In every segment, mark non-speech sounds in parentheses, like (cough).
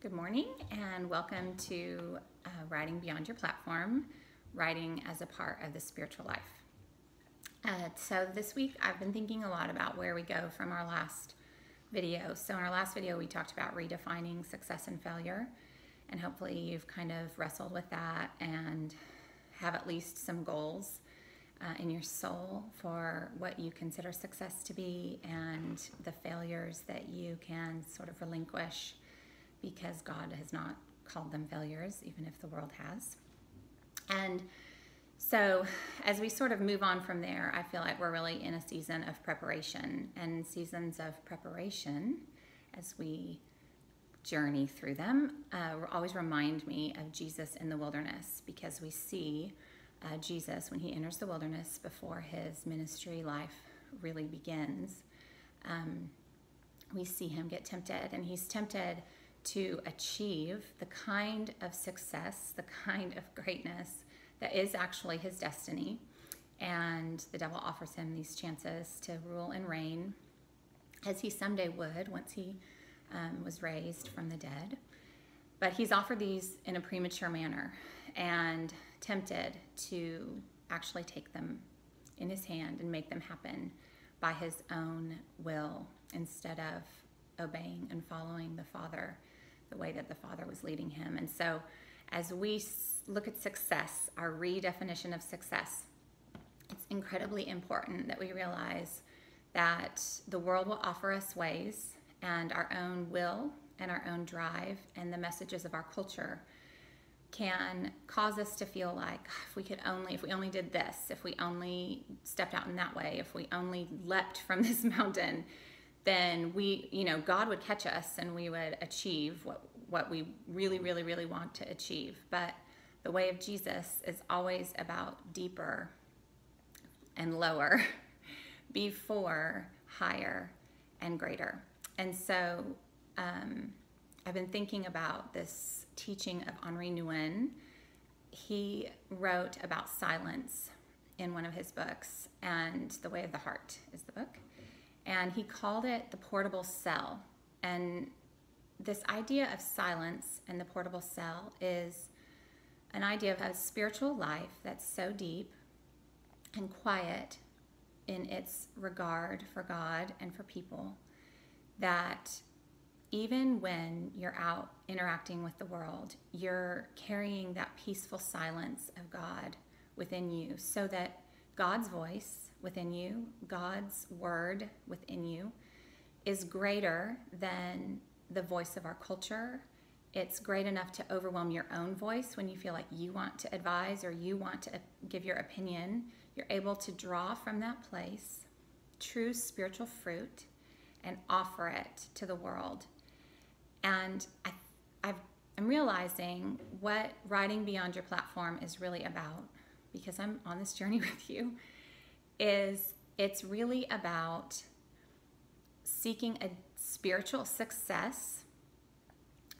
Good morning and welcome to uh, Writing Beyond Your Platform, writing as a part of the spiritual life. Uh, so this week I've been thinking a lot about where we go from our last video. So in our last video we talked about redefining success and failure and hopefully you've kind of wrestled with that and have at least some goals uh, in your soul for what you consider success to be and the failures that you can sort of relinquish because God has not called them failures, even if the world has. And so, as we sort of move on from there, I feel like we're really in a season of preparation and seasons of preparation as we journey through them uh, always remind me of Jesus in the wilderness because we see uh, Jesus when he enters the wilderness before his ministry life really begins. Um, we see him get tempted, and he's tempted to achieve the kind of success, the kind of greatness that is actually his destiny. And the devil offers him these chances to rule and reign as he someday would once he um, was raised from the dead. But he's offered these in a premature manner and tempted to actually take them in his hand and make them happen by his own will instead of obeying and following the Father the way that the Father was leading him. And so, as we look at success, our redefinition of success, it's incredibly important that we realize that the world will offer us ways, and our own will and our own drive and the messages of our culture can cause us to feel like ah, if we could only if we only did this if we only stepped out in that way if we only leapt from (laughs) this mountain then we, you know, God would catch us and we would achieve what, what we really, really, really want to achieve. But the way of Jesus is always about deeper and lower (laughs) before higher and greater. And so um, I've been thinking about this teaching of Henri Nouwen. He wrote about silence in one of his books, and The Way of the Heart is the book and he called it the portable cell. And this idea of silence and the portable cell is an idea of a spiritual life that's so deep and quiet in its regard for God and for people that even when you're out interacting with the world, you're carrying that peaceful silence of God within you so that God's voice within you, God's word within you, is greater than the voice of our culture. It's great enough to overwhelm your own voice when you feel like you want to advise or you want to give your opinion. You're able to draw from that place true spiritual fruit and offer it to the world. And I, I'm realizing what writing beyond your platform is really about because I'm on this journey (laughs) with you is it's really about seeking a spiritual success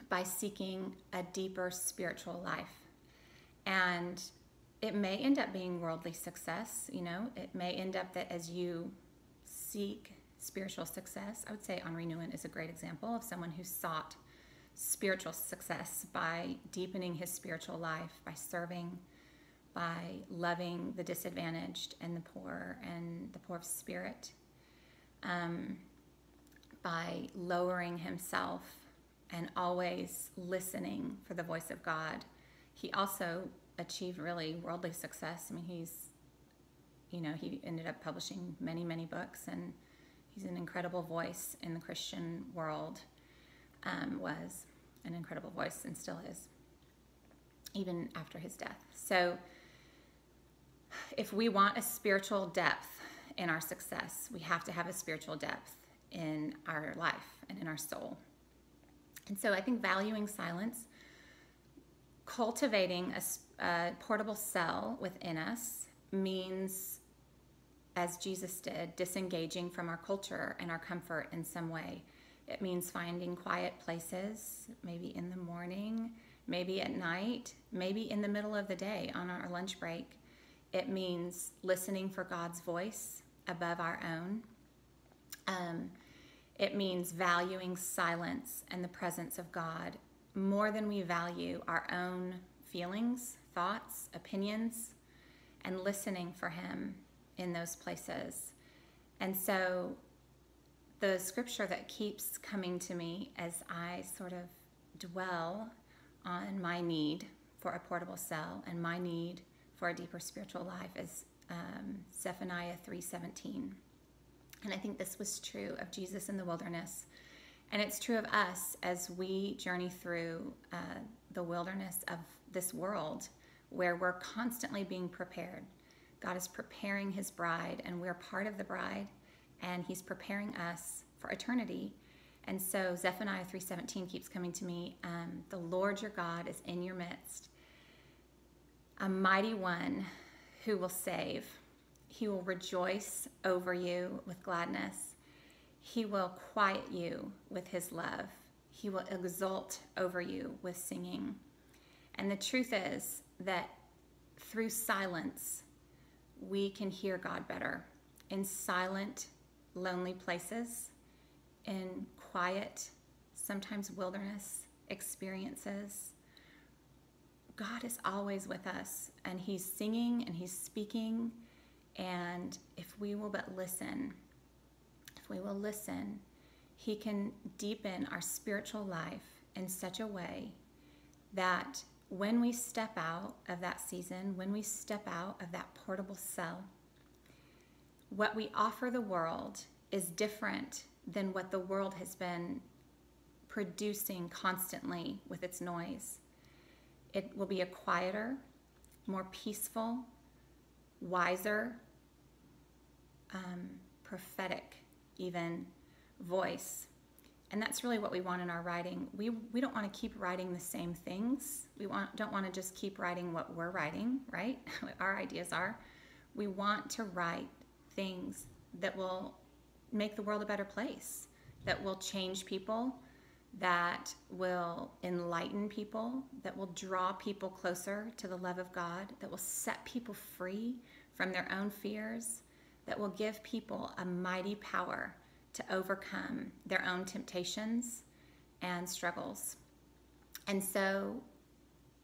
by seeking a deeper spiritual life. And it may end up being worldly success, you know, it may end up that as you seek spiritual success, I would say Henri Nouwen is a great example of someone who sought spiritual success by deepening his spiritual life, by serving by loving the disadvantaged and the poor and the poor of spirit, um, by lowering himself and always listening for the voice of God. He also achieved really worldly success. I mean, he's, you know, he ended up publishing many, many books, and he's an incredible voice in the Christian world. Um, was an incredible voice and still is, even after his death. So if we want a spiritual depth in our success, we have to have a spiritual depth in our life and in our soul. And so I think valuing silence, cultivating a, a portable cell within us means, as Jesus did, disengaging from our culture and our comfort in some way. It means finding quiet places, maybe in the morning, maybe at night, maybe in the middle of the day on our lunch break, it means listening for God's voice above our own. Um, it means valuing silence and the presence of God more than we value our own feelings, thoughts, opinions, and listening for Him in those places. And so the scripture that keeps coming to me as I sort of dwell on my need for a portable cell and my need for a deeper spiritual life is um, Zephaniah 3:17. And I think this was true of Jesus in the wilderness. And it's true of us as we journey through uh, the wilderness of this world where we're constantly being prepared. God is preparing his bride, and we're part of the bride, and he's preparing us for eternity. And so Zephaniah 3:17 keeps coming to me. Um, the Lord your God is in your midst, a mighty one who will save. He will rejoice over you with gladness. He will quiet you with his love. He will exult over you with singing. And the truth is that through silence, we can hear God better. In silent, lonely places, in quiet, sometimes wilderness experiences, God is always with us and He's singing and He's speaking. And if we will but listen, if we will listen, He can deepen our spiritual life in such a way that when we step out of that season, when we step out of that portable cell, what we offer the world is different than what the world has been producing constantly with its noise. It will be a quieter, more peaceful, wiser, um, prophetic, even voice. And that's really what we want in our writing. We, we don't want to keep writing the same things. We want, don't want to just keep writing what we're writing, right? (laughs) what our ideas are. We want to write things that will make the world a better place, that will change people, that will enlighten people, that will draw people closer to the love of God, that will set people free from their own fears, that will give people a mighty power to overcome their own temptations and struggles. And so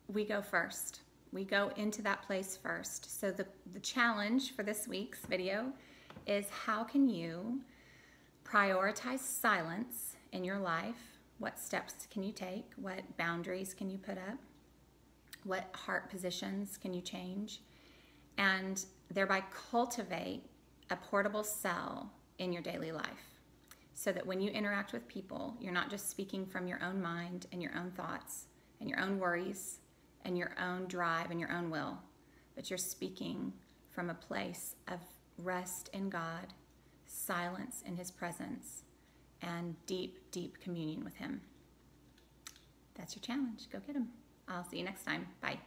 we go first. We go into that place first. So the, the challenge for this week's video is how can you prioritize silence in your life what steps can you take? What boundaries can you put up? What heart positions can you change? And thereby cultivate a portable cell in your daily life so that when you interact with people, you're not just speaking from your own mind and your own thoughts and your own worries and your own drive and your own will, but you're speaking from a place of rest in God, silence in His presence, and deep, deep communion with Him. That's your challenge. Go get them. I'll see you next time. Bye.